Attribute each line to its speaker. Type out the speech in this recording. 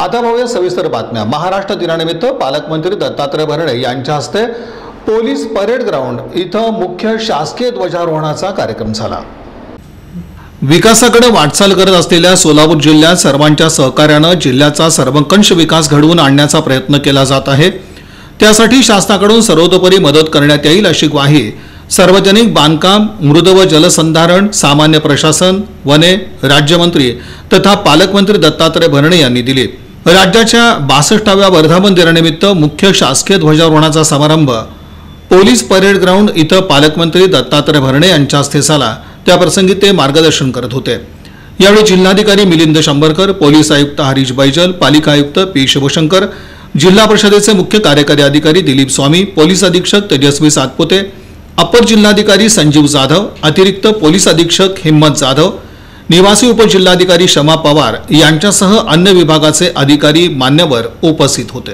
Speaker 1: आता पाहूया सविस्तर बातम्या. महाराष्ट्र दिनानिमित्त पालकमंत्री दत्तात्रय भरणे यांच्या हस्ते पोलीस परेड ग्राउंड इथं मुख्य शासकीय ध्वजारोहणाचा कार्यक्रम झाला. विकासाकडे वाटचाल करत असलेल्या सोलापूर जिल्ह्यात सर्वांच्या सहकार्यानं जिल्ह्याचा सर्वंकष विकास घडवून आणण्याचा प्रयत्न केला जात आहे. त्यासाठी शासनाकडून सर्वतोपरी मदत करण्यात येईल अशी ग्वाही सार्वजनिक बांधकाम मृद व जलसंधारण सामान्य प्रशासन वने राज्यमंत्री तथा पालकमंत्री दत्तात्रय भरणे यांनी दिली. राज्याच्या बासष्टाव्या वर्धापन दिनानिमित्त मुख्य शासकीय ध्वजारोहणाचा समारंभ. पोलीस परेड ग्राउंड इथं पालकमंत्री दत्तात्रय भरणे यांच्या हस्ते झाला. त्याप्रसंगी ते मार्गदर्शन करत होते. यावेळी जिल्हाधिकारी मिलिंद शंभरकर पोलीस आयुक्त हरीश बैजल पालिका आयुक्त पी शिवशंकर जिल्हा परिषदेचे मुख्य कार्यकारी अधिकारी दिलीप स्वामी पोलीस अधीक्षक तेजस्वी सातपुते अपर जिल्हाधिकारी संजीव जाधव अतिरिक्त पोलीस अधीक्षक हिम्मत जाधव निवासी उपजिल्हाधिकारी शमा पवार यांच्यासह अन्य विभागाचे अधिकारी मान्यवर उपस्थित होते.